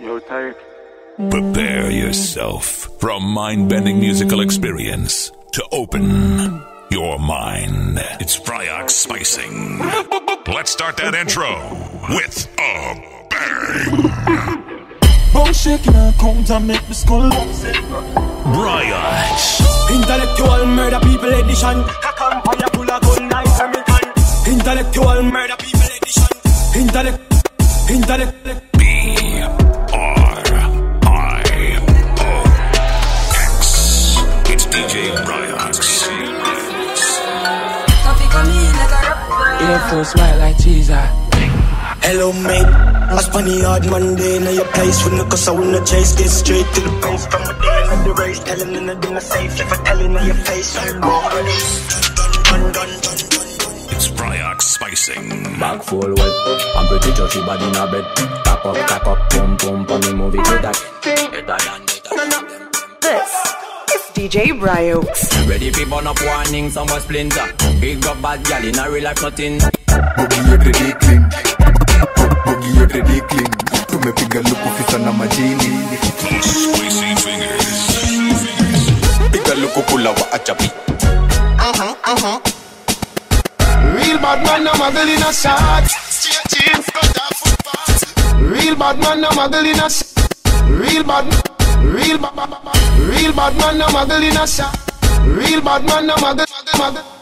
Yo, tired. Prepare yourself for a mind bending musical experience to open your mind. It's Briox Spicing. Let's start that intro with a bang. Oh, Bone shaking and count and make the skull Briox. Intellectual murder people edition A campfire full of gun knife American Intellectual murder people edition Intellect Intellect B R I O X. It's DJ Briox. Air Force white like teaser Hello mate, I spun the hard Monday. In your place When the cause I wanna chase, get straight to the base From the day of the race, telling in the dinner safe. If I tell in your face, I'm wrong Back full well I'm pretty judgy body in a bed. Cock up, cock up, pum pum Pon the movie get that Better than, better. Than them This is DJ Briox. Ready for burn up warning, some was splinter. Big up bad gal in a real life nothing. Boogie every day clean. Boogie every day clean. Tumepiga luku fisa na majini Spicy fingers. Piga luku kula wa achapi Real bad man, no muggle in a shot. Real bad man, no muggle in a shot. Real bad, real bad, real bad man, no muggle in a shot. Real bad man, no muggle, muggle, muggle.